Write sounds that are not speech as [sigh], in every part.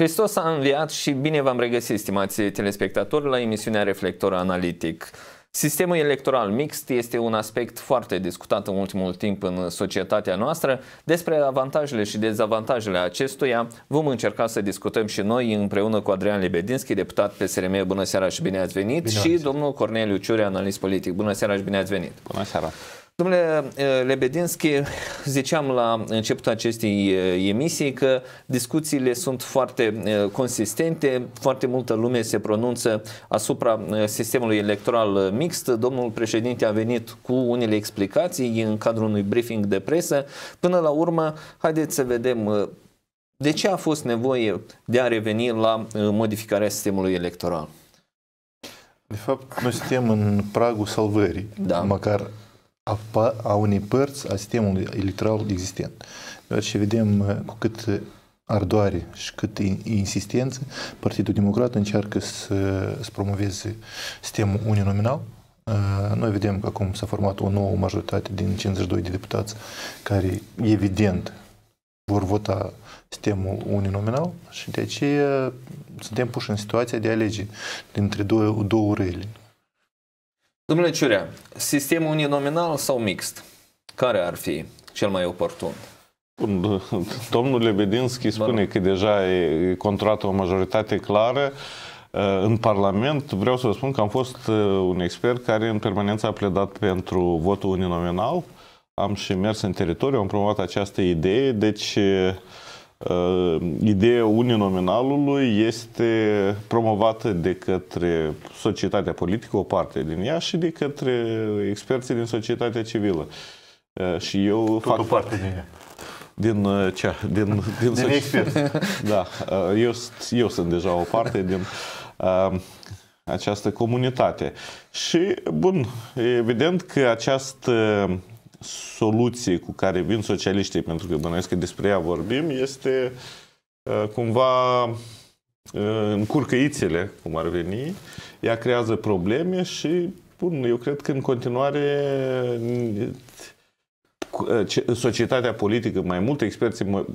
Hristos a înviat și bine v-am regăsit, stimați telespectatori, la emisiunea Reflector Analitic. Sistemul electoral mixt este un aspect foarte discutat în ultimul timp în societatea noastră. Despre avantajele și dezavantajele acestuia vom încerca să discutăm și noi împreună cu Adrian Lebedinski, deputat PSRM. Bună seara și bine ați venit! Bine și domnul Corneliu Ciure, analist politic. Bună seara și bine ați venit! Bună seara! Domnule eh, Lebedinski, ziceam la începutul acestei eh, emisii că discuțiile sunt foarte eh, consistente, foarte multă lume se pronunță asupra sistemului electoral mixt. Domnul președinte a venit cu unele explicații în cadrul unui briefing de presă. Până la urmă, haideți să vedem de ce a fost nevoie de a reveni la modificarea sistemului electoral. De fapt, noi suntem în pragul salvării, da. măcar a, a unei părți a sistemului electoral existent. Și vedem uh, cu cât ardoare și cât insistență, Partidul Democrat încearcă să, să promoveze sistemul uninominal. Uh, noi vedem că acum s-a format o nouă majoritate din 52 de deputați care, evident, vor vota sistemul uninominal și de aceea suntem puși în situația de a alege dintre două, două urele. Domnule Ciurea, sistemul uninominal sau mixt? Care ar fi cel mai oportun? Bun, [laughs] domnul Lebedinski spune că deja e controlată o majoritate clară uh, în Parlament. Vreau să vă spun că am fost uh, un expert care în permanență a pledat pentru votul uninominal. Am și mers în teritoriu, am promovat această idee, deci Uh, ideea uninominalului este promovată de către societatea politică, o parte din ea, și de către experții din societatea civilă. Uh, și eu Tot fac o parte din ea. Din uh, ce? [laughs] Din, din, din experți. [laughs] Da. Eu, eu sunt deja o parte din uh, această comunitate. Și, bun, evident că această soluție cu care vin socialiștii, pentru că bănuiesc că despre ea vorbim, este uh, cumva uh, încurcă ițele, cum ar veni, ea creează probleme și, bun, eu cred că în continuare uh, societatea politică, mai mult experții,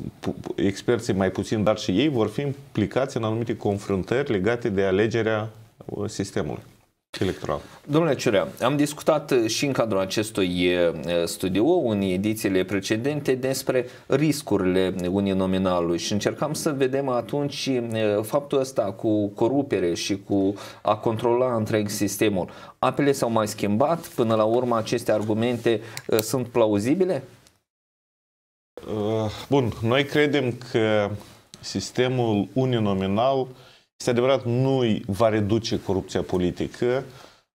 experții mai puțin, dar și ei vor fi implicați în anumite confruntări legate de alegerea sistemului electoral. Domnule Ciurea, am discutat și în cadrul acestui studiu, în edițiile precedente, despre riscurile uninominalului și încercam să vedem atunci faptul ăsta cu corupere și cu a controla întreg sistemul. Apele s-au mai schimbat? Până la urmă aceste argumente sunt plauzibile? Bun, noi credem că sistemul uninominal este adevărat, nu va reduce corupția politică,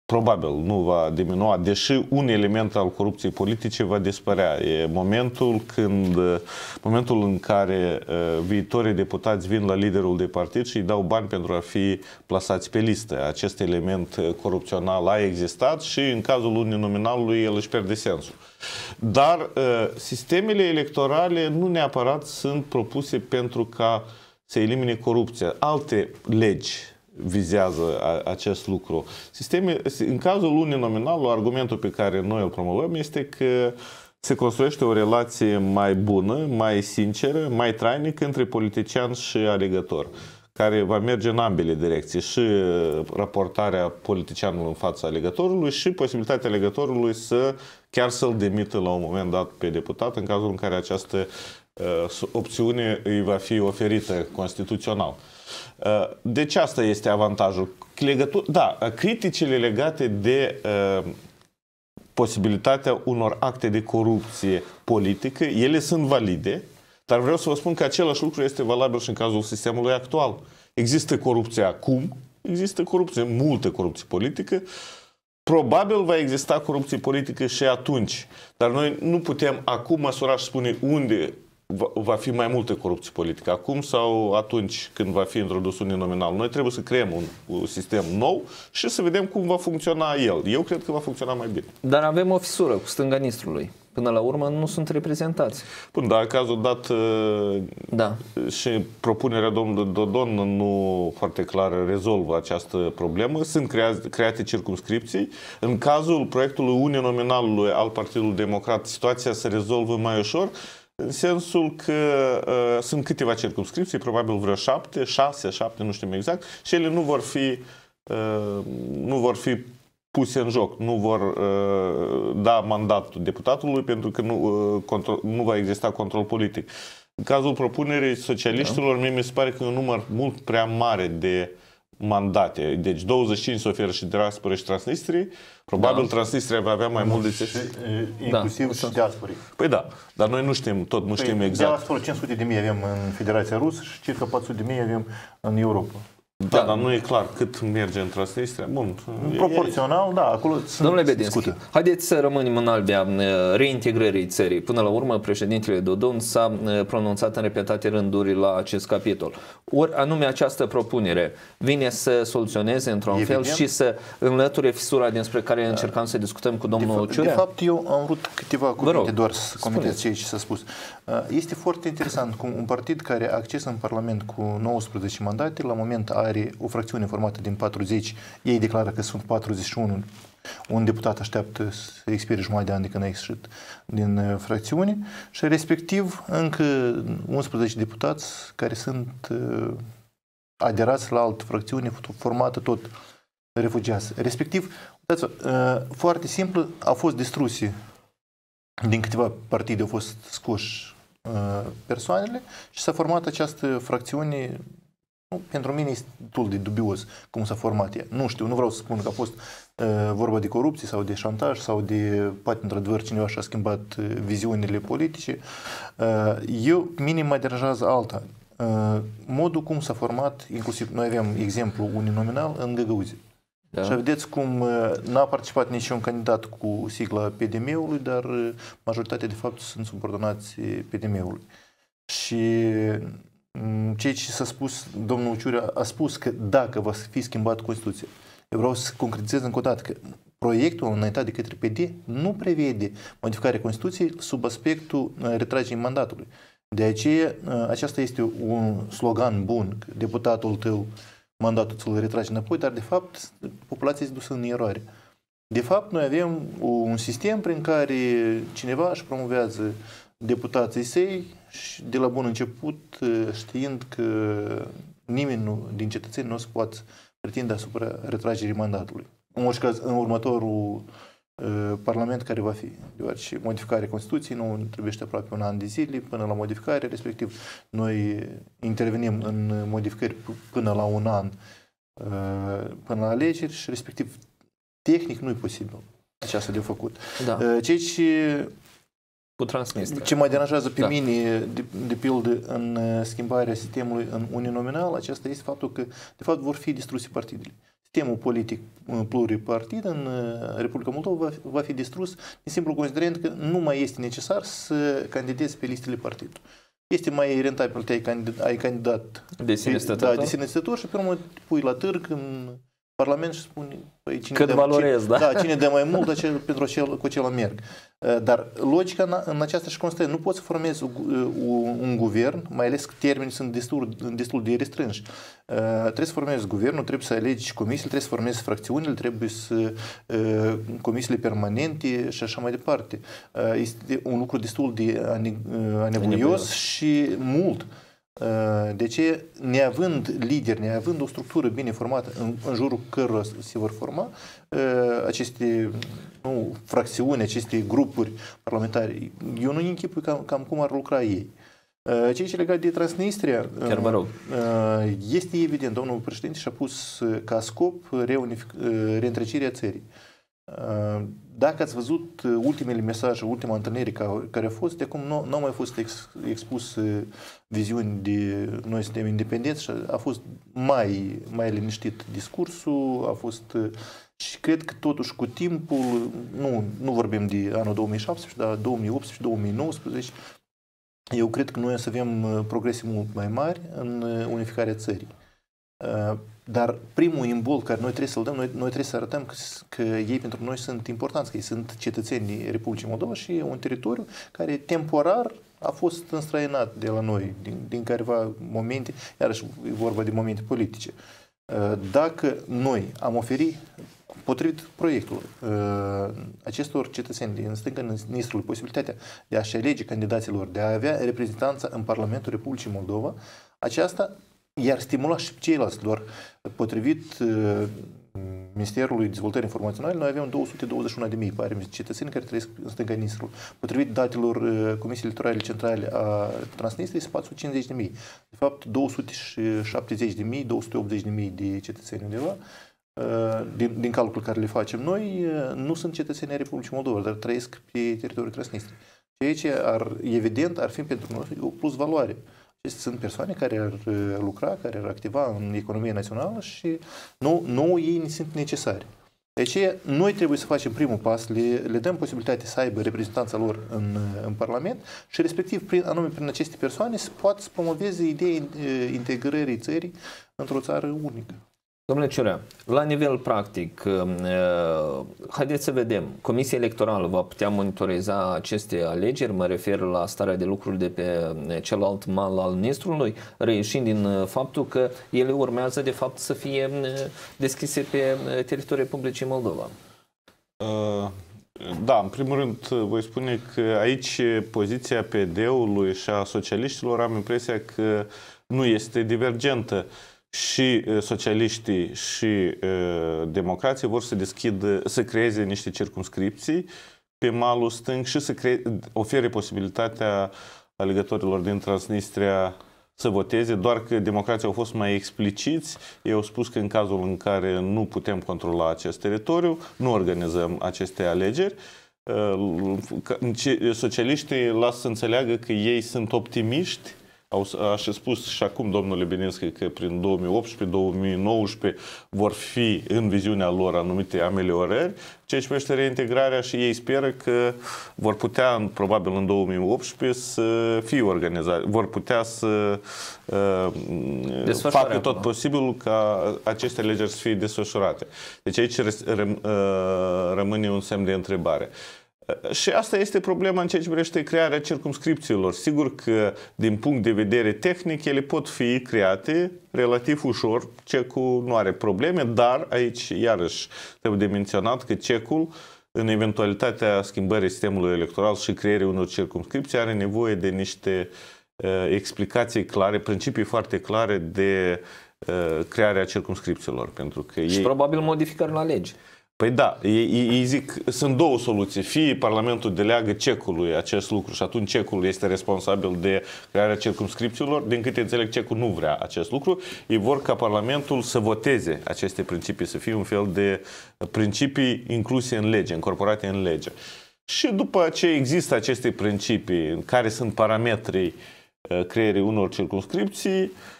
probabil nu va diminua, deși un element al corupției politice va dispărea. E momentul când, momentul în care uh, viitorii deputați vin la liderul de partid și îi dau bani pentru a fi plasați pe listă. Acest element uh, corupțional a existat și în cazul uninominalului el își pierde sensul. Dar uh, sistemele electorale nu neapărat sunt propuse pentru ca să elimine corupția. Alte legi vizează a, acest lucru. Sisteme, în cazul unui nominal, argumentul pe care noi îl promovăm este că se construiește o relație mai bună, mai sinceră, mai trainică între politician și alegător care va merge în ambele direcții, și raportarea politicianului în fața alegătorului și posibilitatea alegătorului să chiar să-l demită la un moment dat pe deputat în cazul în care această uh, opțiune îi va fi oferită constituțional. Uh, deci asta este avantajul. Legătur, da, criticile legate de uh, posibilitatea unor acte de corupție politică, ele sunt valide, dar vreau să vă spun că același lucru este valabil și în cazul sistemului actual. Există corupție acum, există corupție, multă corupție politică, Probabil va exista corupție politică și atunci, dar noi nu putem acum măsura și spune unde va fi mai multă corupție politică acum sau atunci când va fi introdus un nominal. Noi trebuie să creăm un, un sistem nou și să vedem cum va funcționa el. Eu cred că va funcționa mai bine. Dar avem o fisură cu stânga Nistrului. Până la urmă nu sunt reprezentați. Bun, dar cazul dat da. și propunerea domnului Dodon nu foarte clar rezolvă această problemă. Sunt create circumscripții. În cazul proiectului uninominalului al Partidului Democrat, situația se rezolvă mai ușor în sensul că uh, sunt câteva circumscripții, probabil vreo șapte, șase, șapte, nu știm exact, și ele nu vor fi, uh, nu vor fi puse în joc, nu vor uh, da mandatul deputatului pentru că nu, uh, control, nu va exista control politic. În cazul propunerii socialiștilor, da. mie mi se pare că e un număr mult prea mare de mandate. Deci 25 se oferă și diaspora și Transnistrie. Probabil da. Transnistria va avea mai mult de... Și, inclusiv da. și diasporii. Păi da, dar noi nu știm, tot nu păi, știm exact. Diaspora 500 de mii avem în Federația Rusă și circa 400 de mii avem în Europa. Da, da, dar nu e clar cât merge în Transnistria. Bun. Proporțional, da, acolo Domnule Bedinski, haideți să rămânem în albia uh, reintegrării țării. Până la urmă, președintele Dodon s-a uh, pronunțat în repetate rânduri la acest capitol. Ori anume această propunere vine să soluționeze într-un fel și să înlăture fisura dinspre care da. încercam să discutăm cu domnul de, Ciurea? De fapt, eu am vrut câteva cuvinte doar să comentez ce s-a spus. Uh, este foarte interesant cum un partid care a acces în Parlament cu 19 mandate, la moment are o fracțiune formată din 40, ei declară că sunt 41, un deputat așteaptă să expire jumătate de ani de când a ieșit din uh, fracțiune și respectiv încă 11 deputați care sunt uh, aderați la altă fracțiune formată tot refugiați. Respectiv, foarte simplu, au fost distruse din câteva partide au fost scoși persoanele și s-a format această fracțiune nu, pentru mine este destul de dubios cum s-a format ea. Nu știu, nu vreau să spun că a fost uh, vorba de corupție sau de șantaj sau de, poate într-adevăr cineva și-a schimbat uh, viziunile politice. Uh, eu, minim mă deranjează alta. Uh, modul cum s-a format, inclusiv noi avem exemplu uninominal în Găgăuzi. Da. Și vedeți cum n-a participat niciun candidat cu sigla PDM-ului, dar majoritatea de fapt sunt subordonați PDM-ului. Și ceea ce s-a spus, domnul Ciurea a spus că dacă va fi schimbat Constituția, eu vreau să concretizez încă o dată că proiectul înaintat de către PD nu prevede modificarea Constituției sub aspectul retragerii mandatului. De aceea, acesta este un slogan bun, că deputatul tău mandatul ți-l retrage înapoi, dar de fapt populația este dusă în eroare. De fapt, noi avem un sistem prin care cineva își promovează deputații săi și de la bun început știind că nimeni nu, din cetățeni nu o să poată pretinde asupra retragerii mandatului. În orice caz, în următorul uh, Parlament care va fi, deoarece modificarea Constituției nu trebuie aproape un an de zile până la modificare, respectiv noi intervenim în modificări până la un an uh, până la alegeri și respectiv tehnic nu e posibil aceasta de făcut. Da. Uh, ceea ce cu Transnistria. Ce mă deranjează pe da. mine, de, de pildă, în uh, schimbarea sistemului în uninominal, acesta este faptul că, de fapt, vor fi distruse partidele. Sistemul politic uh, pluripartid în uh, Republica Moldova va, va fi distrus din simplu considerent că nu mai este necesar să candidezi pe listele partidului. Este mai rentabil să ai candidat, ai candidat de sine stătător, da, de sine stătător și pe urmă pui la târg în Parlament și spune păi cine Cât dă, valorez, cine, da? da? cine dă mai mult, acel, pentru acel, cu acela merg. Uh, dar logica în aceasta și constă, nu poți să formezi un, un guvern, mai ales că termenii sunt destul, destul de restrânși. Uh, trebuie să formezi guvernul, trebuie să alegi comisiile, trebuie să formezi fracțiunile, trebuie să uh, comisiile permanente și așa mai departe. Este un lucru destul de anevoios și mult. De ce, neavând lideri, neavând o structură bine formată în, în jurul cărora se vor forma aceste nu, fracțiuni, aceste grupuri parlamentare, eu nu închipui cam, cam cum ar lucra ei. Ceea ce legat de Transnistria, Chiar mă rog. este evident, domnul președinte și-a pus ca scop reîntrecirea țării. Dacă ați văzut ultimele mesaje, ultima întâlnire care a fost, de acum nu, nu au mai fost ex, expus viziuni de noi suntem independenți și a fost mai, mai liniștit discursul, a fost și cred că totuși cu timpul, nu, nu vorbim de anul 2017, dar 2018-2019, eu cred că noi o să avem progrese mult mai mari în unificarea țării. Dar primul imbol care noi trebuie să-l dăm, noi, noi trebuie să arătăm că, că ei pentru noi sunt importanți, că ei sunt cetățenii Republicii Moldova și e un teritoriu care temporar a fost înstrăinat de la noi din, din careva momente, iarăși e vorba de momente politice. Dacă noi am oferit potrivit proiectului acestor cetățeni din stânga Nistrului posibilitatea de a-și alege candidaților, de a avea reprezentanța în Parlamentul Republicii Moldova, aceasta iar stimula și ceilalți, doar potrivit Ministerului Dezvoltării Informaționale, noi avem 221.000 pare cetățeni care trăiesc în stânga Nistrului. Potrivit datelor Comisiei Electorale Centrale a Transnistriei, 450.000. De fapt, 270.000, 280.000 de cetățeni undeva din, din calcul care le facem noi, nu sunt cetățeni ai Republicii Moldova, dar trăiesc pe teritoriul Transnistriei. Ceea ce ar, evident ar fi pentru noi o plus valoare. Acestea sunt persoane care ar lucra, care ar activa în economia națională și nu, nu ei ne sunt necesari. De aceea, noi trebuie să facem primul pas, le, le dăm posibilitatea să aibă reprezentanța lor în, în Parlament și respectiv, prin, anume prin aceste persoane, să poată să promoveze ideea integrării țării într-o țară unică. Domnule Ciurea, la nivel practic, uh, uh, haideți să vedem, Comisia Electorală va putea monitoriza aceste alegeri, mă refer la starea de lucruri de pe uh, celălalt mal al Nistrului, reieșind din faptul că ele urmează de fapt să fie deschise pe teritoriul Republicii Moldova. Da, în primul rând voi spune că aici poziția PD-ului și a socialiștilor am impresia că nu este divergentă și socialiștii și democrații vor să deschidă, să creeze niște circumscripții pe malul stâng și să cre- ofere posibilitatea alegătorilor din Transnistria să voteze, doar că democrații au fost mai expliciți. Ei au spus că în cazul în care nu putem controla acest teritoriu, nu organizăm aceste alegeri. Socialiștii lasă să înțeleagă că ei sunt optimiști au, aș spus și acum domnul Lebininski că prin 2018-2019 vor fi în viziunea lor anumite ameliorări, ceea ce privește reintegrarea și ei speră că vor putea, probabil în 2018, să fie organizate, vor putea să uh, facă tot posibilul ca aceste legeri să fie desfășurate. Deci aici uh, rămâne un semn de întrebare. Și asta este problema în ceea ce privește crearea circumscripțiilor. Sigur că, din punct de vedere tehnic, ele pot fi create relativ ușor. Cecul nu are probleme, dar aici, iarăși, trebuie de menționat că cecul, în eventualitatea schimbării sistemului electoral și creierii unor circumscripții, are nevoie de niște uh, explicații clare, principii foarte clare de uh, crearea circumscripțiilor. Pentru că și ei... probabil modificări la lege. Păi da, ei, ei zic, sunt două soluții. Fie Parlamentul deleagă cecului acest lucru și atunci cecul este responsabil de crearea circumscripțiilor. Din câte înțeleg, cecul nu vrea acest lucru. Ei vor ca Parlamentul să voteze aceste principii, să fie un fel de principii incluse în lege, incorporate în lege. Și după ce există aceste principii, care sunt parametrii uh, creierii unor circumscripții, Uh,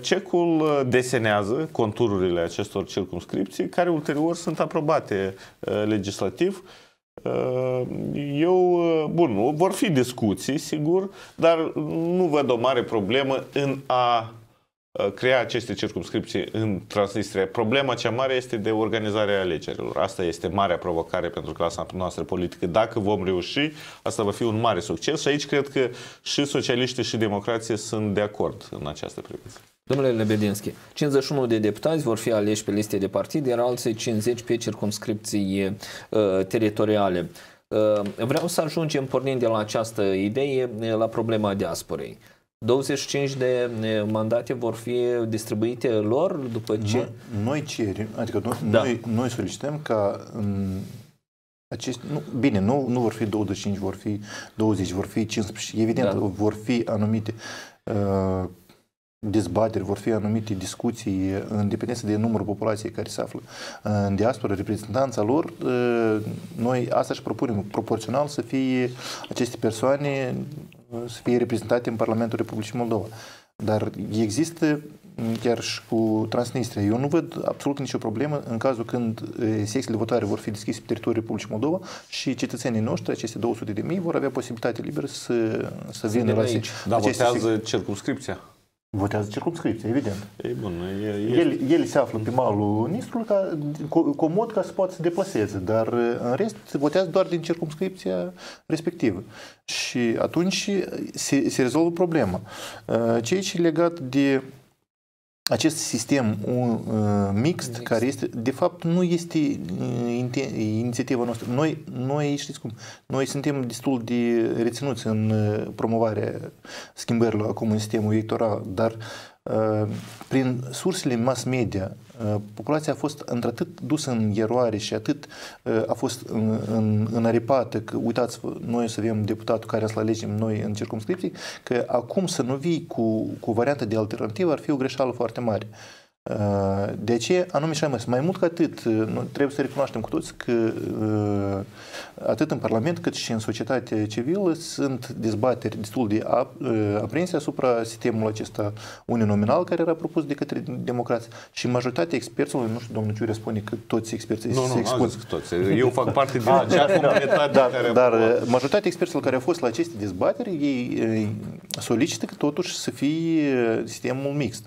cecul uh, desenează contururile acestor circumscripții, care ulterior sunt aprobate uh, legislativ. Eu, bun, vor fi discuții, sigur, dar nu văd o mare problemă în a Uh, crea aceste circumscripții în Transnistria. Problema cea mare este de organizarea alegerilor. Asta este marea provocare pentru clasa noastră politică. Dacă vom reuși, asta va fi un mare succes și aici cred că și socialiștii și democrație sunt de acord în această privință. Domnule Lebedinski, 51 de deputați vor fi aleși pe liste de partid, iar alții 50 pe circumscripții uh, teritoriale. Uh, vreau să ajungem pornind de la această idee la problema diasporei. 25 de mandate vor fi distribuite lor după ce... Noi, noi cerem, adică noi, da. noi, noi solicităm ca în acești, nu, bine, nu, nu vor fi 25, vor fi 20, vor fi 15, evident da. vor fi anumite uh, dezbateri, vor fi anumite discuții în dependență de numărul populației care se află în diaspora, reprezentanța lor, noi asta și propunem proporțional să fie aceste persoane să fie reprezentate în Parlamentul Republicii Moldova. Dar există chiar și cu Transnistria. Eu nu văd absolut nicio problemă în cazul când secțiile de votare vor fi deschise pe teritoriul Republicii Moldova și cetățenii noștri, aceste 200 de mii, vor avea posibilitate liberă să, să vină la aici. Da, votează circumscripția. Votează circumscripția, evident. E bun, e, e... El, el se află pe malul Nistrului ca, comod ca să poată să deplaseze, dar în rest votează doar din circumscripția respectivă. Și atunci se, se rezolvă problema. Ceea ce legat de acest sistem uh, mixt, Mix. care este, de fapt, nu este uh, inițiativa noastră. Noi, noi, știți cum, noi suntem destul de reținuți în uh, promovarea schimbărilor acum în sistemul electoral, dar uh, prin sursele mass media, uh, populația a fost într-atât dusă în eroare și atât uh, a fost în, în, înaripată că, uitați, noi o să avem deputatul care să-l alegem noi în circumscripții, că acum să nu vii cu, cu varianta de alternativă ar fi o greșeală foarte mare. Uh, de aceea, anume și mai mult ca atât, uh, trebuie să recunoaștem cu toți că uh, atât în Parlament cât și în societatea civilă sunt dezbateri destul de aprinse asupra sistemului acesta uninominal care era propus de către democrați și majoritatea experților, nu știu, domnul Ciurea spune că toți experții nu, se nu, expun. Nu, toți. Eu fac parte din acea comunitate dar, care dar majoritatea experților care au fost la aceste dezbateri, ei solicită că totuși să fie sistemul mixt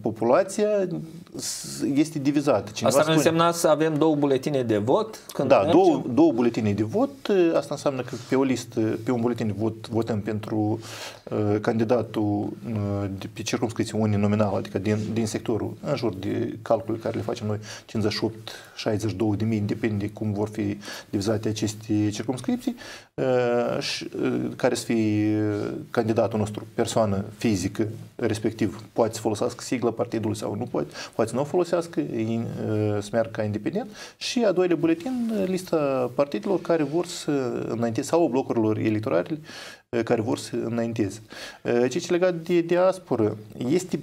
populația este divizată. Cineva asta spune, însemna să avem două buletine de vot? Când da, două, două buletine de vot. Asta înseamnă că pe o listă, pe un buletin de vot, votăm pentru uh, candidatul uh, de pe circumscripție uninominală, adică din, din sectorul, în jur de calcule care le facem noi, 58-62 de mii, depinde cum vor fi divizate aceste circumscripții, uh, și, uh, care să fie candidatul nostru, persoană fizică, respectiv, poate să folosească sigla partidului sau nu poate, poate să nu o folosească, să meargă ca independent. Și a doilea buletin, lista partidelor care vor să înainteze sau blocurilor electorale care vor să înainteze. Ceea ce legat de diasporă este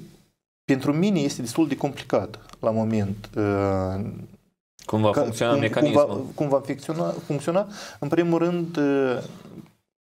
pentru mine este destul de complicat la moment. Cum va funcționa cum, mecanismul? Cum va, cum va funcționa, funcționa? În primul rând,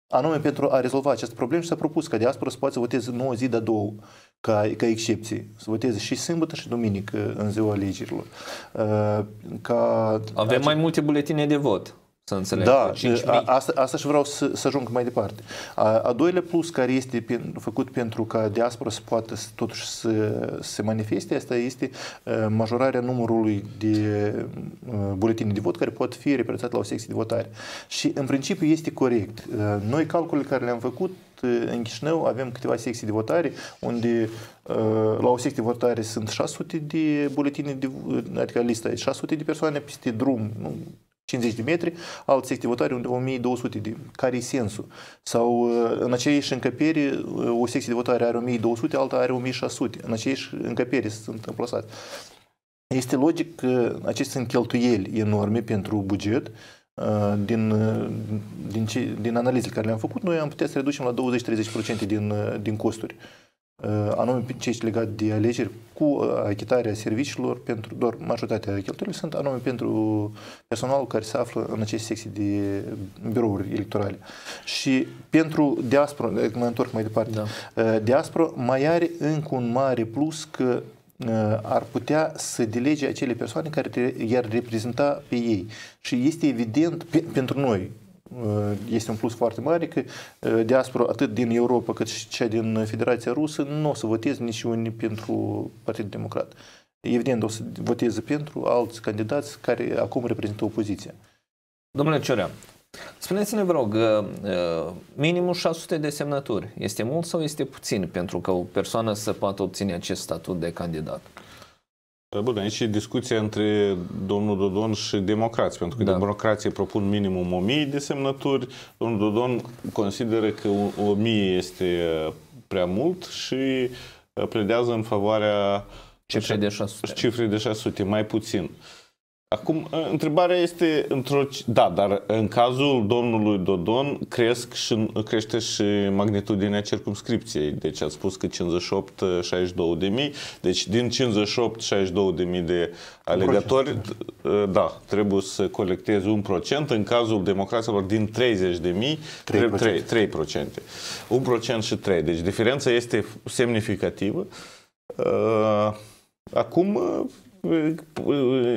anume pentru a rezolva acest problem și s-a propus ca diaspora să poată să voteze 9 zi de două ca, ca excepție. Să voteze și sâmbătă și duminică în ziua alegerilor. Uh, ca, Avem ace... mai multe buletine de vot. Să înțeleg. Da, a, asta, asta și vreau să, să ajung mai departe. A, a doilea plus care este pe, făcut pentru ca diaspora să poată să, totuși să, să se manifeste, asta este uh, majorarea numărului de uh, buletine de vot care pot fi reprezentate la o secție de votare. Și în principiu este corect. Uh, noi calculele care le-am făcut în Chișinău avem câteva secții de votare unde la o secție de votare sunt 600 de buletine, de, adică lista 600 de persoane peste drum, nu, 50 de metri, alt secție votare unde 1200 de care e sensul? Sau în aceeași încăpere, o secție de votare are 1200, alta are 1600. În aceeași încăpere sunt amplasate. Este logic că acestea sunt cheltuieli enorme pentru buget, din, din, ce, din analizele care le-am făcut, noi am putea să reducem la 20-30% din, din costuri. Uh, anume ce este legat de alegeri cu uh, achitarea serviciilor pentru doar majoritatea cheltuielor sunt anume pentru personalul care se află în aceste secții de birouri electorale. Și pentru diaspora, mă întorc mai departe, da. Uh, diaspora mai are încă un mare plus că ar putea să delege acele persoane care i-ar reprezenta pe ei. Și este evident pe, pentru noi, Uh, este un plus foarte mare că uh, diaspora atât din Europa cât și cea din Federația Rusă nu o să voteze niciunii pentru Partidul Democrat. Evident, o să voteze pentru alți candidați care acum reprezintă opoziția. Domnule Ciorea, spuneți-ne, vă rog, uh, minimul 600 de semnături este mult sau este puțin pentru că o persoană să poată obține acest statut de candidat? Bun, aici e discuția între domnul Dodon și democrați, pentru că da. democrații propun minimum 1000 de semnături, domnul Dodon consideră că 1000 este uh, prea mult și uh, pledează în favoarea cifrei de 600. Cifrei de 600, mai puțin. Uh, Acum, ă, întrebarea este, într-o, da, dar în cazul domnului Dodon cresc și, crește și magnitudinea circumscripției. Deci ați spus că 58-62 de mii. Deci din 58-62 de mii de alegători, ă, da, trebuie să colectezi un procent. În cazul democraților din 30 de mii, 3%. 3, 3 procente. Un procent și 3. Deci diferența este semnificativă. Ă, acum,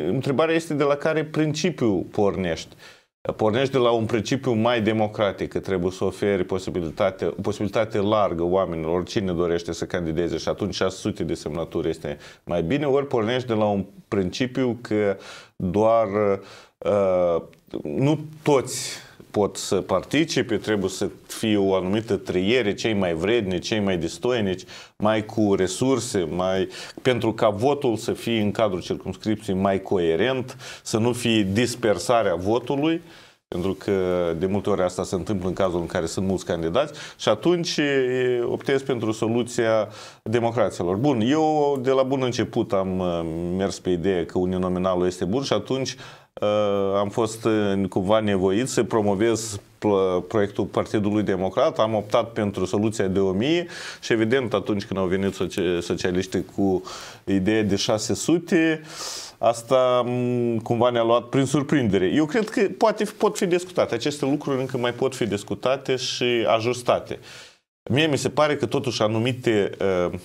întrebarea este de la care principiu pornești. Pornești de la un principiu mai democratic, că trebuie să oferi posibilitate, posibilitate largă oamenilor, oricine dorește să candideze și atunci 600 de semnături este mai bine, ori pornești de la un principiu că doar uh, nu toți pot să participe, trebuie să fie o anumită triere, cei mai vrednici, cei mai destoinici, mai cu resurse, mai pentru ca votul să fie în cadrul circumscripției mai coerent, să nu fie dispersarea votului, pentru că de multe ori asta se întâmplă în cazul în care sunt mulți candidați și atunci optez pentru soluția democraților. Bun, eu de la bun început am uh, mers pe ideea că uninominalul este bun și atunci uh, am fost uh, cumva nevoit să promovez proiectul Partidului Democrat, am optat pentru soluția de 1000 și evident atunci când au venit socialiștii cu ideea de 600, Asta cumva ne-a luat prin surprindere. Eu cred că poate, pot fi discutate. Aceste lucruri încă mai pot fi discutate și ajustate. Mie mi se pare că totuși anumite uh,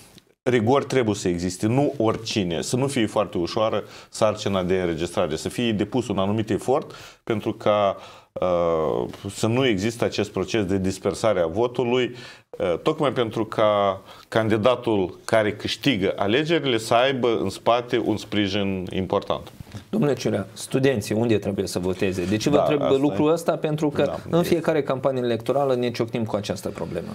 rigori trebuie să existe, nu oricine, să nu fie foarte ușoară sarcina de înregistrare, să fie depus un anumit efort pentru ca uh, să nu există acest proces de dispersare a votului, uh, tocmai pentru ca candidatul care câștigă alegerile să aibă în spate un sprijin important. Domnule Ciurea, studenții unde trebuie să voteze? De ce vă da, trebuie lucrul ăsta? Pentru că da, în fiecare campanie electorală ne ciocnim cu această problemă.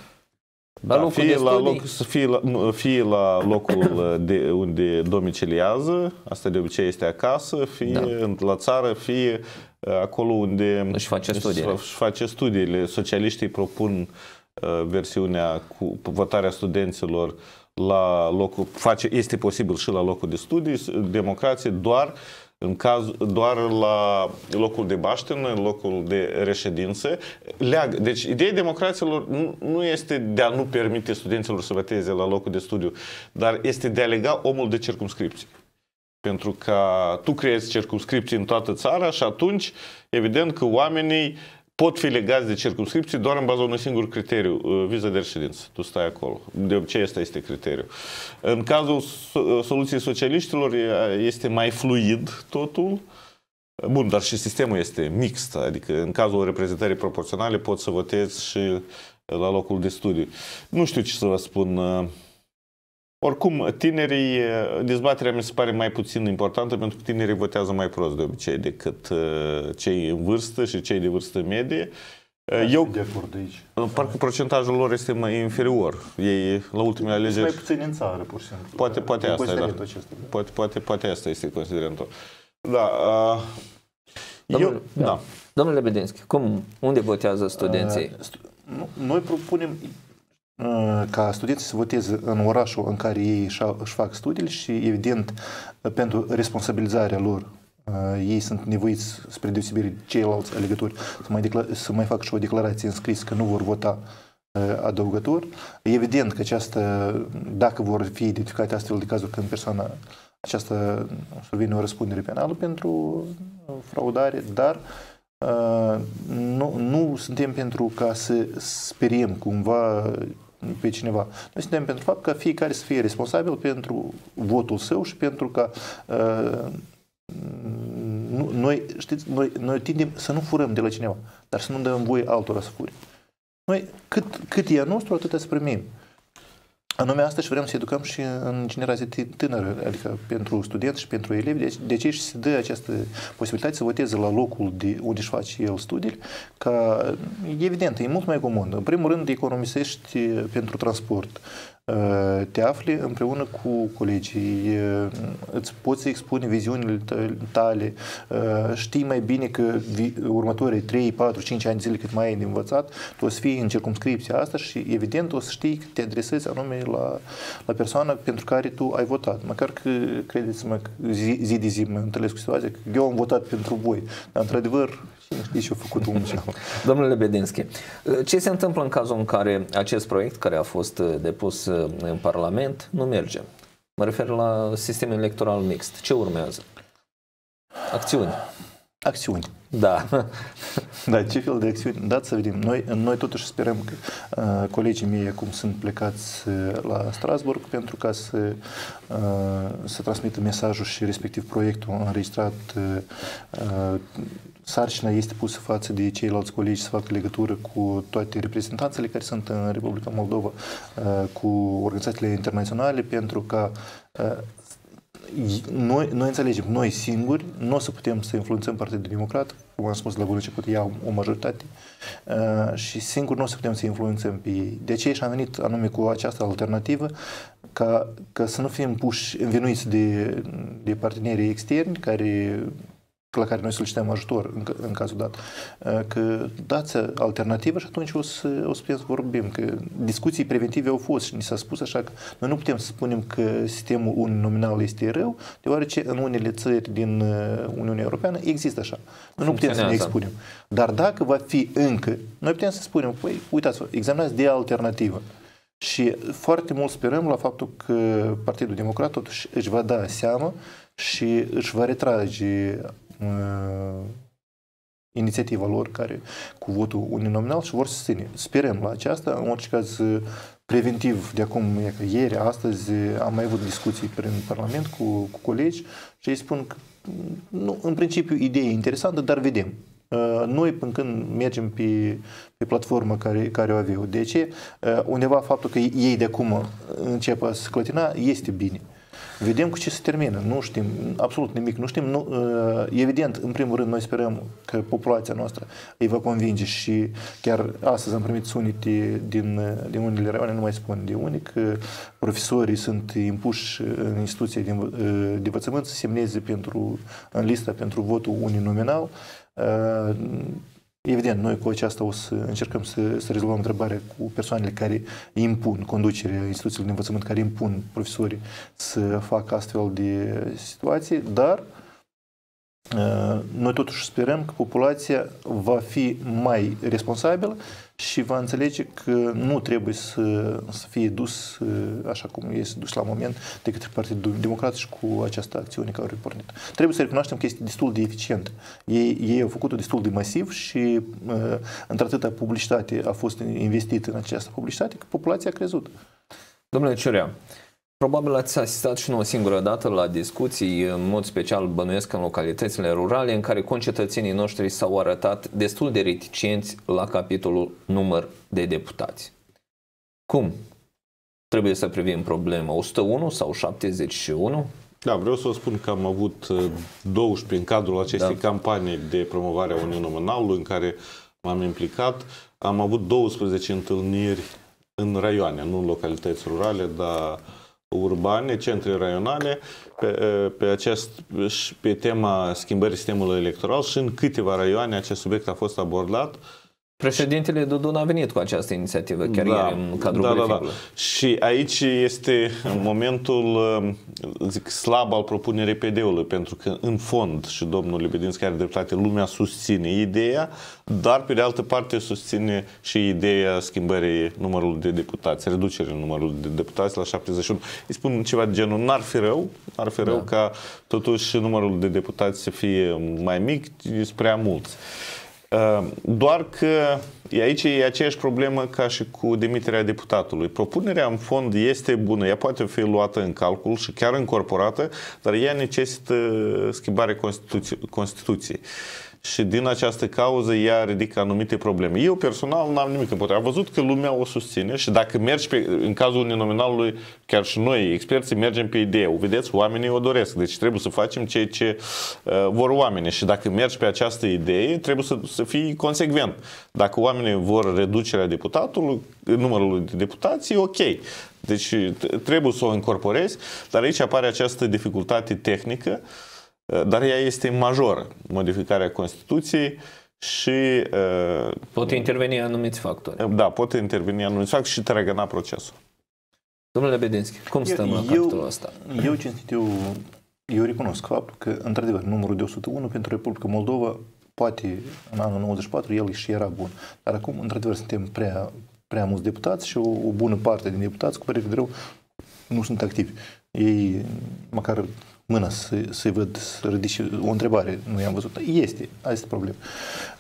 La da, fie, la loc, fie, la, fie la locul [coughs] de, unde domiciliază, asta de obicei este acasă, fie da. la țară, fie uh, acolo unde își face studiile. Își face studiile. Socialiștii propun uh, versiunea cu votarea studenților la locul, face, este posibil și la locul de studii, democrație doar uh, în caz doar la locul de baștenă, locul de reședință, leagă. Deci, ideea democrațiilor nu, nu este de a nu permite studenților să voteze la locul de studiu, dar este de a lega omul de circumscripție. Pentru că tu creezi circumscripții în toată țara și atunci, evident că oamenii pot fi legați de circunscripții doar în baza unui singur criteriu, uh, viză de reședință. Tu stai acolo. De obicei, ăsta este criteriul. În cazul uh, soluției socialiștilor este mai fluid totul, Bun, dar și sistemul este mixt, adică în cazul reprezentării proporționale pot să votez și la locul de studiu. Nu știu ce să vă spun. Uh, oricum, tinerii, dezbaterea mi se pare mai puțin importantă pentru că tinerii votează mai prost de obicei decât cei în vârstă și cei de vârstă medie. Eu, de de aici. parcă procentajul lor este mai inferior. Ei, la ultimele alegeri... mai puțin în țară, pur și simplu. Poate, poate asta, da. Acesta, da. Poate, poate, poate asta este considerentul. Da. Uh, Domnule, eu, da. da. Domnule Bedinski, cum, unde votează studenții? Uh, noi propunem ca studenții să voteze în orașul în care ei își fac studiile și, evident, pentru responsabilizarea lor ei sunt nevoiți, spre deosebire de ceilalți alegători, să mai, decla- să mai facă și o declarație în scris că nu vor vota adăugător. Evident că această, dacă vor fi identificate astfel de cazuri când persoana aceasta survine o răspundere penală pentru fraudare, dar nu, nu suntem pentru ca să speriem cumva pe cineva. Noi suntem pentru fapt ca fiecare să fie responsabil pentru votul său și pentru ca uh, noi, știți, noi, noi tindem să nu furăm de la cineva, dar să nu dăm voie altora să fure. Noi, cât, cât e a nostru, atât să primim. Anume asta și vrem să educăm și în generație tânără, adică pentru studenți și pentru elevi, de, de ce și se dă această posibilitate să voteze la locul de unde își face el studiile, ca, evident, e mult mai comod. În primul rând, economisești pentru transport, te afli împreună cu colegii, îți poți expune viziunile tale, știi mai bine că următorii 3, 4, 5 ani zile cât mai ai de învățat, tu o să fii în circumscripția asta și evident o să știi că te adresezi anume la, la persoana pentru care tu ai votat. Măcar că, credeți-mă, zi, zi de zi mă întâlnesc cu situația că eu am votat pentru voi, dar într-adevăr știi ce a făcut unul Domnule Bedinski, ce se întâmplă în cazul în care acest proiect care a fost depus în Parlament nu merge? Mă refer la sistemul electoral mixt. Ce urmează? Acțiuni. Acțiuni. Da. [laughs] da, ce fel de acțiuni? Dați să vedem. Noi, noi totuși sperăm că uh, colegii mei acum sunt plecați uh, la Strasburg pentru ca să, uh, să transmită mesajul și respectiv proiectul înregistrat uh, sarcina este pusă față de ceilalți colegi să facă legătură cu toate reprezentanțele care sunt în Republica Moldova, uh, cu organizațiile internaționale, pentru ca uh, noi, noi înțelegem, noi singuri nu o să putem să influențăm Partidul Democrat, cum am spus la bun început, ia o majoritate uh, și singur nu o să putem să influențăm pe ei. De aceea și-am venit anume cu această alternativă ca, ca să nu fim puși învinuiți de, de partenerii externi care la care noi solicităm ajutor în, în cazul dat, uh, că dați alternativă și atunci o să, o să putem să vorbim, că discuții preventive au fost și ni s-a spus așa că noi nu putem să spunem că sistemul uninominal este rău, deoarece în unele țări din uh, Uniunea Europeană există așa. Noi nu putem să ne expunem. Dar dacă va fi încă, noi putem să spunem, păi, uitați-vă, examinați de alternativă. Și foarte mult sperăm la faptul că Partidul Democrat totuși își va da seama și își va retrage uh, inițiativa lor care cu votul uninominal și vor susține. Sperăm la aceasta. În orice caz, preventiv, de acum, e că ieri, astăzi, am mai avut discuții prin Parlament cu, cu colegi și ei spun că, nu, în principiu, idee interesantă, dar vedem. Noi, până când mergem pe, pe platformă care, care o aveau. De ce? Undeva faptul că ei de acum încep să clătina este bine. Vedem cu ce se termină. Nu știm absolut nimic. Nu știm. Nu, uh, evident, în primul rând, noi sperăm că populația noastră îi va convinge și chiar astăzi am primit sunete din, uh, din unele raioane, nu mai spun de unii, că profesorii sunt impuși în instituție de, uh, de învățământ să semneze pentru, în lista pentru votul uninominal. Evident, noi cu aceasta o să încercăm să, să rezolvăm întrebarea cu persoanele care impun conducerea instituțiilor de învățământ, care impun profesorii să facă astfel de situații, dar noi totuși sperăm că populația va fi mai responsabilă și va înțelege că nu trebuie să, să fie dus așa cum este dus la moment de către Partidul Democrat și cu această acțiune care au pornit. Trebuie să recunoaștem că este destul de eficient. Ei, ei au făcut-o destul de masiv și într-atâta publicitate a fost investită în această publicitate că populația a crezut. Domnule Ciurea, Probabil ați asistat și nu o singură dată la discuții, în mod special bănuiesc în localitățile rurale, în care concetățenii noștri s-au arătat destul de reticenți la capitolul număr de deputați. Cum? Trebuie să privim problema 101 sau 71? Da, vreau să vă spun că am avut 12 uh, în cadrul acestei da. campanii de promovare a Uniunii Nominalului în care m-am implicat. Am avut 12 întâlniri în raioane, nu în localități rurale, dar urbane, centre raionale, pe, pe, acest, pe tema schimbării sistemului electoral și în câteva raioane acest subiect a fost abordat. Președintele Dodon a venit cu această inițiativă chiar da, ieri în cadrul da, da, da. Și aici este momentul zic, slab al propunerii PD-ului, pentru că în fond și domnul Lebedinski are dreptate, lumea susține ideea, dar pe de altă parte susține și ideea schimbării numărului de deputați, reducerea numărului de deputați la 71. Îi spun ceva de genul, n-ar fi rău, n-ar fi rău da. ca totuși numărul de deputați să fie mai mic, sunt prea mulți. Ehm, doar că aici e aceeași problemă ca și cu demiterea deputatului. Propunerea în fond este bună, ea poate fi luată în calcul și chiar incorporată, dar ea necesită schimbarea Constituției. Constituției și din această cauză ea ridică anumite probleme. Eu personal n-am nimic împotriva. Am văzut că lumea o susține și dacă mergi pe, în cazul uninominalului, chiar și noi, experții, mergem pe idee. O vedeți, oamenii o doresc. Deci trebuie să facem ceea ce uh, vor oamenii și dacă mergi pe această idee, trebuie să, să fii consecvent. Dacă oamenii vor reducerea deputatului, numărul de deputați, e ok. Deci trebuie să o incorporezi, dar aici apare această dificultate tehnică uh, Eh, dar ea este majoră, modificarea Constituției și... Uh, pot interveni anumiți factori. Eh, da, pot interveni anumiți factori și trăgăna procesul. Domnule Bedinski, cum stăm eu, la capitolul ăsta? Eu, cinstit, eu, eu recunosc faptul că, într-adevăr, numărul de 101 pentru Republica Moldova, poate în anul 94 el și era bun. Dar acum, într-adevăr, suntem prea, prea mulți deputați și o, o bună parte din deputați, cu părere de rău, nu sunt activi. Ei, măcar mâna să, să văd, să ridice o întrebare, nu i-am văzut. Este, asta este problemă.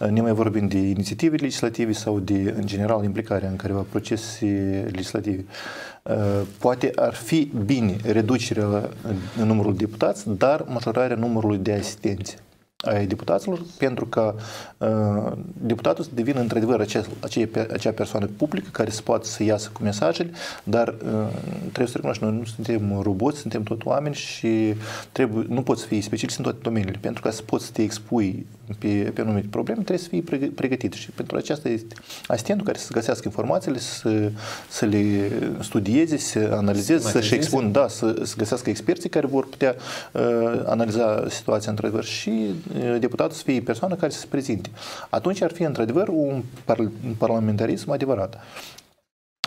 Ne mai vorbim de inițiative legislative sau de, în general, implicarea în careva procese legislative. Poate ar fi bine reducerea în numărul de deputați, dar majorarea numărului de asistenți. Ai deputaților pentru ca uh, deputatul să devină într-adevăr acea, acea, acea persoană publică care se poate să iasă cu mesajele, dar uh, trebuie să recunoaștem, noi nu suntem roboți, suntem tot oameni și trebuie, nu poți să fii specialist în toate domeniile. Pentru ca să poți să te expui pe, pe anumite probleme, trebuie să fii pregătit. Și pentru aceasta este asistentul care să găsească informațiile, să, să le studieze, să analizeze, să-și expun, da, să, să găsească experții care vor putea uh, analiza situația într-adevăr. Și uh, deputatul să fie persoană care să se prezinte. Atunci ar fi într-adevăr un, par, un parlamentarism adevărat.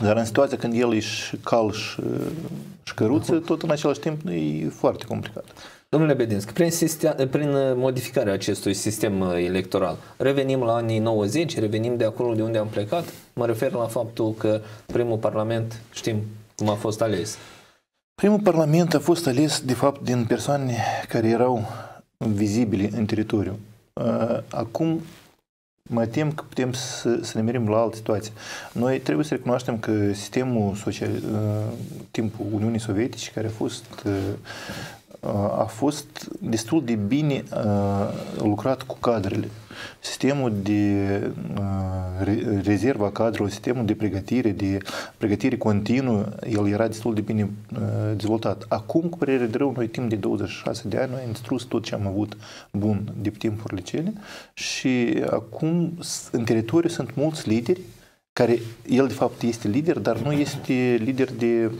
Dar în situația când el își cal și, și căruță, tot în același timp e foarte complicat. Domnule Bedinsk, prin, sistem, prin modificarea acestui sistem uh, electoral, revenim la anii 90, revenim de acolo de unde am plecat? Mă refer la faptul că primul parlament, știm cum a fost ales. Primul parlament a fost ales, de fapt, din persoane care erau vizibile în teritoriu. Uh, acum mă tem că putem să, să ne merim la altă situație. Noi trebuie să recunoaștem că sistemul social, uh, timpul Uniunii Sovietice, care a fost a fost destul de bine lucrat cu cadrele. Sistemul de rezervă a cadrelor, sistemul de pregătire, de pregătire continuă, el era destul de bine dezvoltat. Acum, cu părere de rău, noi timp de 26 de ani, noi am distrus tot ce am avut bun de timpurile cele și acum în teritoriu sunt mulți lideri care el de fapt este lider, dar nu este lider de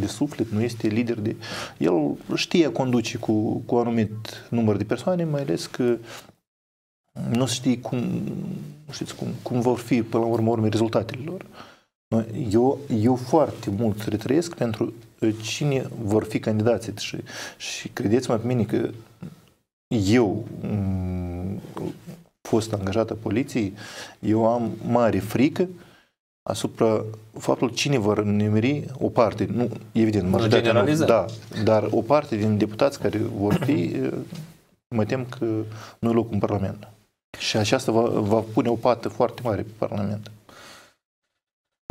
de suflet, nu este lider de... El știe conduce cu, cu anumit număr de persoane, mai ales că nu știe cum, știți, cum, cum vor fi până la urmă urme rezultatele lor. Eu, eu foarte mult retrăiesc pentru cine vor fi candidații și, și credeți-mă pe mine că eu fost angajat a poliției, eu am mare frică asupra faptul cine vor numeri o parte, nu, evident, majoritatea nu, da, dar o parte din deputați care vor fi, [clears throat] mă tem că nu e loc în Parlament. Și aceasta va, va pune o pată foarte mare pe Parlament.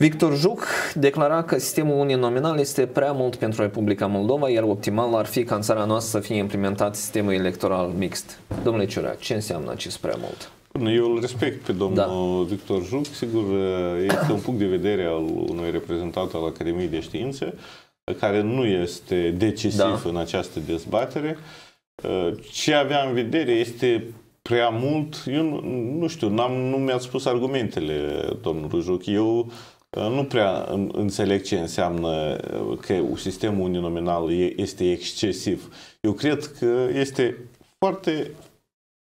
Victor Juc declara că sistemul uninominal este prea mult pentru Republica Moldova, iar optimal ar fi ca în țara noastră să fie implementat sistemul electoral mixt. Domnule Ciurea, ce înseamnă acest prea mult? Eu îl respect pe domnul da. Victor Juc, sigur, este un punct de vedere al unui reprezentant al Academiei de Științe, care nu este decisiv da. în această dezbatere. Ce avea în vedere este prea mult, eu nu, nu știu, n-am, nu mi-ați spus argumentele, domnul Juc. Eu nu prea înțeleg ce înseamnă că sistemul uninominal este excesiv. Eu cred că este foarte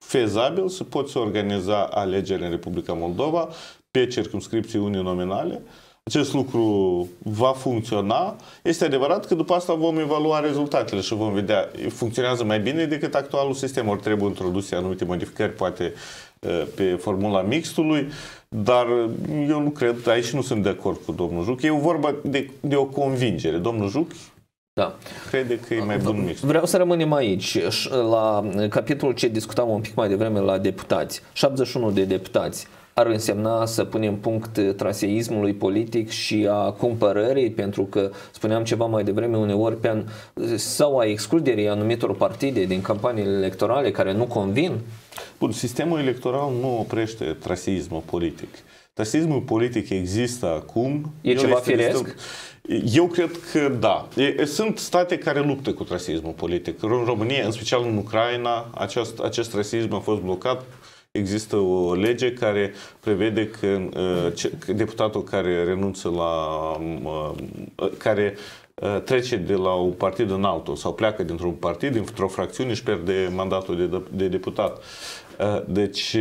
fezabil să poți organiza alegeri în Republica Moldova pe circumscripții uninominale. Acest lucru va funcționa. Este adevărat că după asta vom evalua rezultatele și vom vedea. Funcționează mai bine decât actualul sistem. Ori trebuie introduse anumite modificări, poate uh, pe formula mixtului, dar eu nu cred, aici nu sunt de acord cu domnul Juc. E vorba de, de o convingere. Domnul Juc da. Crede că e mai bun mix. Vreau să rămânem aici, la capitolul ce discutam un pic mai devreme la deputați. 71 de deputați ar însemna să punem punct traseismului politic și a cumpărării, pentru că spuneam ceva mai devreme uneori pe an, sau a excluderii anumitor partide din campaniile electorale care nu convin? Bun, sistemul electoral nu oprește traseismul politic. Traseismul politic există acum. E ceva firesc? Destul... Eu cred că da. Sunt state care luptă cu rasismul politic. În România, în special în Ucraina, acest, acest rasism a fost blocat. Există o lege care prevede că, uh, că deputatul care renunță la. Uh, care uh, trece de la un partid în altul sau pleacă dintr-un partid, dintr-o fracțiune și pierde mandatul de, de deputat. Deci,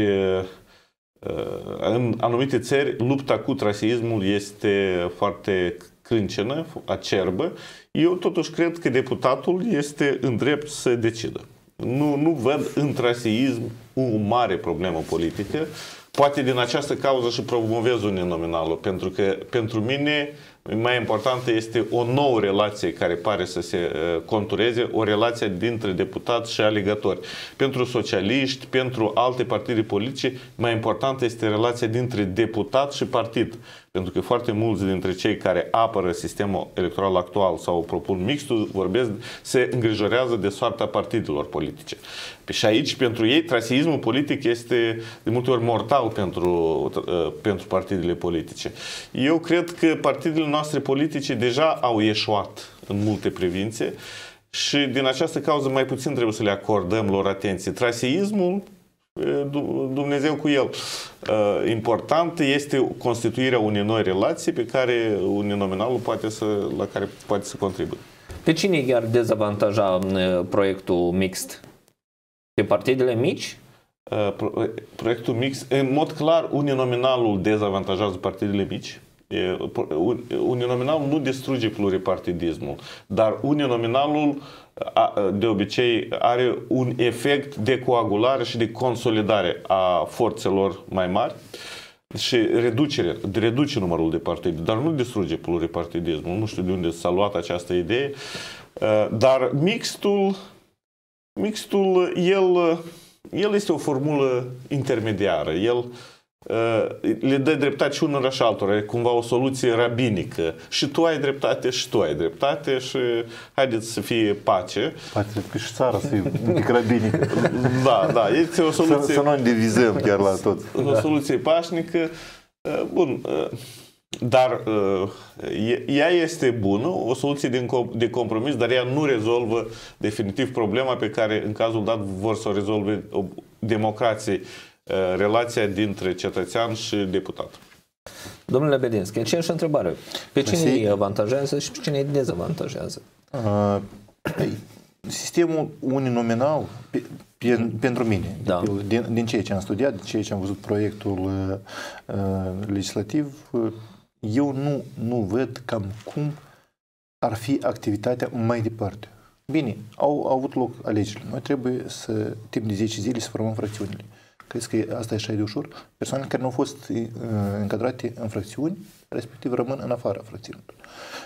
în anumite țări, lupta cu traseismul este foarte crâncenă, acerbă, eu totuși cred că deputatul este în drept să decidă. Nu, nu văd în traseism o mare problemă politică. Poate din această cauză și promovez uninominalul, pentru că pentru mine mai importantă este o nouă relație care pare să se uh, contureze, o relație dintre deputați și alegători. Pentru socialiști, pentru alte partide politice, mai importantă este relația dintre deputat și partid. Pentru că foarte mulți dintre cei care apără sistemul electoral actual sau propun mixtul, vorbesc, se îngrijorează de soarta partidelor politice. Păi și aici, pentru ei, traseismul politic este de multe ori mortal pentru, uh, pentru partidele politice. Eu cred că partidele noastre politice deja au ieșuat în multe privințe și din această cauză mai puțin trebuie să le acordăm lor atenție. Traseismul Dumnezeu cu el. Important este constituirea unei noi relații pe care uninominalul poate să, la care poate să contribuie. Pe cine i-ar dezavantaja proiectul mixt? Pe partidele mici? Proiectul mix, în mod clar, uninominalul dezavantajează partidele mici uninominalul nu distruge pluripartidismul, dar uninominalul de obicei are un efect de coagulare și de consolidare a forțelor mai mari și reducere, reduce numărul de partide, dar nu distruge pluripartidismul. Nu știu de unde s-a luat această idee, dar mixtul, mixtul el, el este o formulă intermediară. El uh, Uh, le dă dreptate și unora și altora, e cumva o soluție rabinică. Și tu ai dreptate și tu ai dreptate și haideți să fie pace. Poate că și țara să fie un pic rabinică. [laughs] Da, da, este o soluție... Să, să nu divizăm chiar la tot. O soluție pașnică. Uh, bun, uh, dar ea este bună, o soluție de compromis, dar ea nu rezolvă definitiv problema pe care în cazul dat vor să o rezolve democrații Uh, relația dintre cetățean și deputat. Domnule Bedinski, aceeași întrebare. Pe cine îi avantajează și pe cine îi dezavantajează? Uh, sistemul uninominal, pe, pe, pentru mine, da. din, din ceea ce am studiat, din ceea ce am văzut proiectul uh, uh legislativ, uh, eu nu, nu văd cam cum ar fi activitatea mai departe. Bine, au, au avut loc alegerile. Noi trebuie să, timp de 10 zile, să formăm fracțiunile. Uh, Crezi că asta e așa de ușor? Persoanele care nu au fost uh, încadrate în fracțiuni, respectiv rămân în afara fracțiunilor.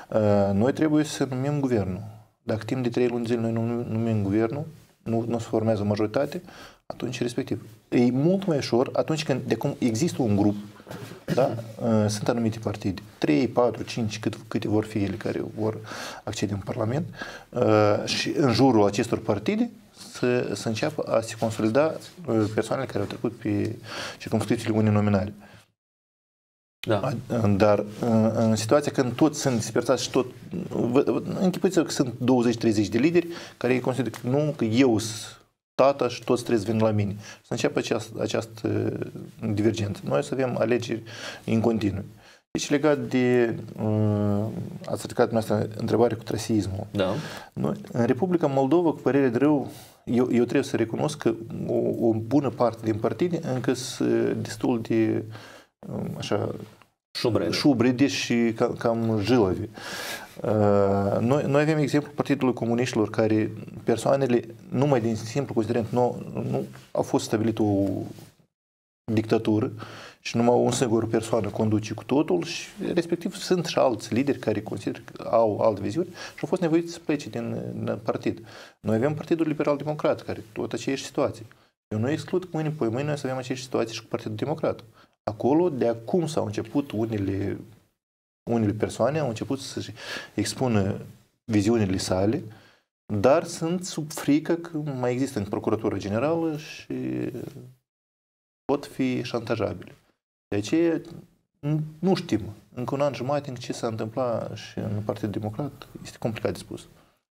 Uh, noi trebuie să numim guvernul. Dacă timp de trei luni zile noi nu numim guvernul, nu, nu se formează majoritate, atunci respectiv. E mult mai ușor atunci când de cum există un grup, da? Uh, sunt anumite partide, 3, 4, 5, cât, câte vor fi ele care vor accede în Parlament și în jurul acestor partide să, să înceapă a se consolida uh, persoanele care au trecut pe circunscripțiile uninominale. Da. Dar uh, în situația când toți sunt dispersați și tot... Închipuiți că sunt 20-30 de lideri care consideră că nu, că eu sunt tata și toți trebuie să vină la mine. Să înceapă această, această divergență. Noi să avem alegeri în continuu. Deci legat de, uh, ați ridicat dumneavoastră întrebare cu trasismul. Da. Noi, în Republica Moldova, cu părere de rău, eu, eu trebuie să recunosc că o, o bună parte din partide încă sunt destul de um, așa șubrede, șubrede și cam, cam jilăvi. Uh, noi, noi avem exemplu Partidului Comuniștilor care persoanele, numai din simplu considerent, nu, nu a fost stabilit o dictatură și numai o singură persoană conduce cu totul și respectiv sunt și alți lideri care consider că au alte viziuni și au fost nevoiți să plece din, din partid. Noi avem Partidul Liberal Democrat, care tot aceeași situație. Eu nu exclud că mâine, poi mâine noi să avem aceeași situație și cu Partidul Democrat. Acolo, de acum s-au început unele, unele persoane, au început să-și expună viziunile sale, dar sunt sub frică că mai există în Procuratura Generală și pot fi șantajabile. De aceea nu știm. Încă un an jumătate în ce s-a întâmplat și în Partidul Democrat este complicat de spus.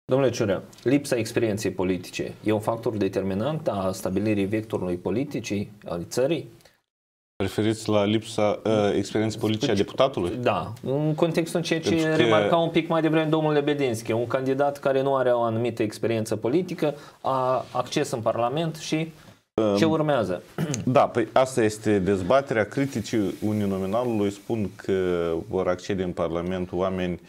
Domnule Ciurea, lipsa experienței politice e un factor determinant a stabilirii vectorului politicii al țării? Referiți la lipsa uh, experienței politice a deputatului? Da, în contextul ceea ce că... remarca un pic mai devreme domnul Lebedinski, un candidat care nu are o anumită experiență politică, a acces în Parlament și ce urmează? [clears throat] Da, păi asta este dezbaterea. Criticii uninominalului spun că vor accede în Parlament oameni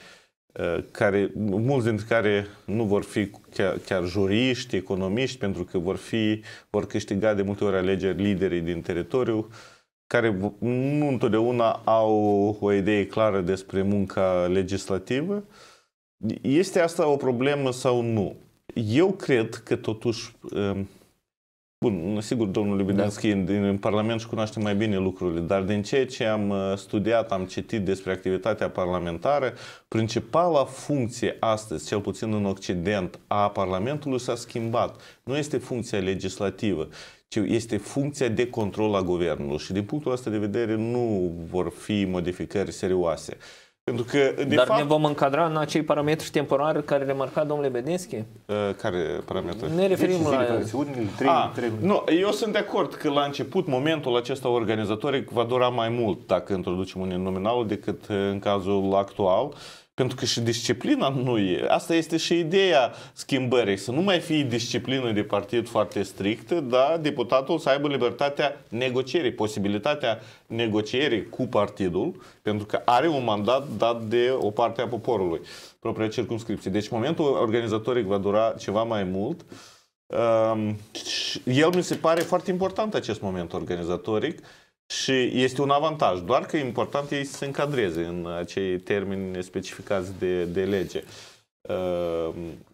uh, care, mulți dintre care nu vor fi chiar, chiar juriști, economiști, pentru că vor fi, vor câștiga de multe ori alegeri liderii din teritoriu, care nu întotdeauna au o idee clară despre munca legislativă. Este asta o problemă sau nu? Eu cred că totuși um, Bun, sigur, domnul Libidinski da. în, în Parlament și cunoaște mai bine lucrurile, dar din ceea ce am uh, studiat, am citit despre activitatea parlamentară, principala funcție astăzi, cel puțin în Occident, a Parlamentului s-a schimbat. Nu este funcția legislativă, ci este funcția de control a guvernului și din punctul ăsta de vedere nu vor fi modificări serioase. Pentru că, de Dar fapt, ne vom încadra în acei parametri temporari care remarca domnule Bedeschi? Uh, care parametri? Ne referim deci, la... Trei, A, trei... Nu, eu sunt de acord că la început momentul acesta organizatoric va dura mai mult dacă introducem un nominal decât în cazul actual. Uh, pentru că și disciplina nu e. Asta este și ideea schimbării. Să nu mai fie disciplină de partid foarte strictă, dar deputatul să aibă libertatea negocierii, posibilitatea negocierii cu partidul, pentru că are un mandat dat de o parte a poporului, propria circumscripție. Deci momentul organizatoric va dura ceva mai mult. Um, el mi se pare foarte important acest moment organizatoric și este un avantaj, doar că e important ei să se încadreze în acei termeni specificați de, de lege. Ehm,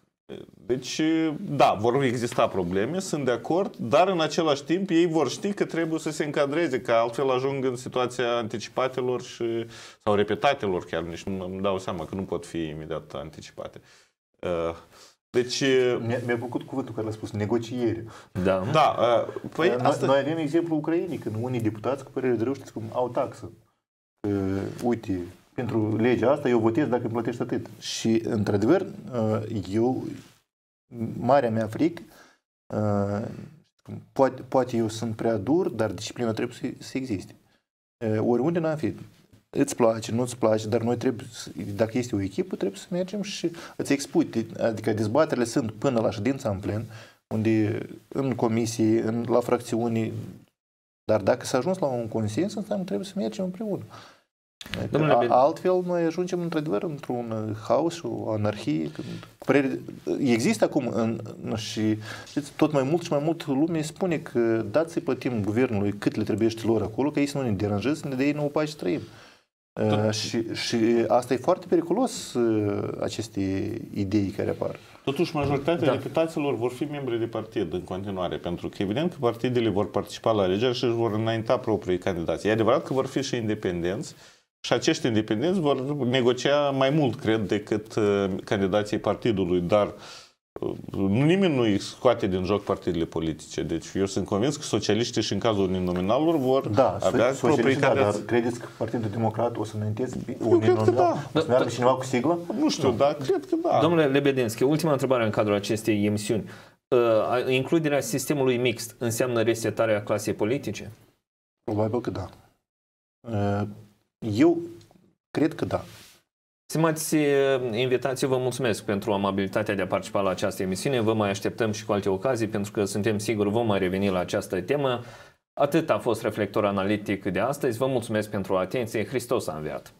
deci, da, vor exista probleme, sunt de acord, dar în același timp ei vor ști că trebuie să se încadreze, că altfel ajung în situația anticipatelor și, sau repetatelor chiar, nici nu îmi dau seama că nu pot fi imediat anticipate. Ehm, deci... Mi-a, mi plăcut cuvântul care l-a spus, negociere. Da. Da. Păi noi, asta... noi avem exemplu ucrainii, când unii deputați cu părere de rău știți cum au taxă. Că, uite, pentru legea asta eu votez dacă îmi plătești atât. Și, într-adevăr, eu, marea mea frică, poate, poate eu sunt prea dur, dar disciplina trebuie să, să existe. Oriunde n-am fi îți place, nu îți place, dar noi trebuie, dacă este o echipă, trebuie să mergem și îți expui. Adică dezbaterile sunt până la ședința în plen, unde în comisii, în, la fracțiuni, dar dacă s-a ajuns la un consens, înseamnă trebuie să mergem împreună. Domnule, altfel noi ajungem într-adevăr într-un haos și o anarhie. Când, există acum în, și știți, tot mai mult și mai mult lume spune că dați să plătim guvernului cât le trebuie lor acolo, că ei să nu ne deranjeze, de ei nu o pace trăim. Uh, și, și asta e foarte periculos, uh, aceste idei care apar. Totuși, majoritatea da. deputaților vor fi membri de partid în continuare, pentru că evident că partidele vor participa la alegeri și își vor înainta proprii candidați. E adevărat că vor fi și independenți și acești independenți vor negocia mai mult, cred, decât uh, candidații partidului, dar uh, nimeni nu îi scoate din joc partidele politice. Deci eu sunt convins că socialiștii și în cazul uninominalilor vor da, avea proprii da, dar credeți că Partidul Democrat o să înainteze uninominal? O să meargă cineva cu sigla? Nu știu, dar cred că da. Domnule Lebedinski, ultima întrebare în cadrul acestei emisiuni. Uh, includerea sistemului mixt înseamnă resetarea clasei politice? Probabil că da. Uh, eu cred că da. Stimați eh, invitații, vă mulțumesc pentru amabilitatea de a participa la această emisiune. Vă mai așteptăm și cu alte ocazii, pentru că suntem siguri vom mai reveni la această temă. Atât a fost reflector analitic de astăzi. Vă mulțumesc pentru atenție. Hristos a înviat!